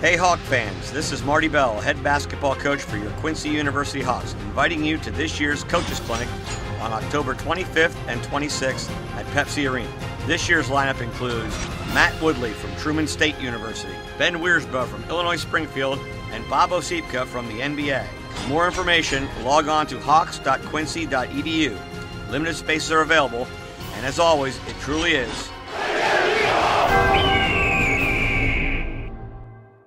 Hey Hawk fans, this is Marty Bell, head basketball coach for your Quincy University Hawks, inviting you to this year's Coaches Clinic on October 25th and 26th at Pepsi Arena. This year's lineup includes Matt Woodley from Truman State University, Ben Wierzba from Illinois Springfield, and Bob Ociepka from the NBA. For more information, log on to hawks.quincy.edu. Limited spaces are available, and as always, it truly is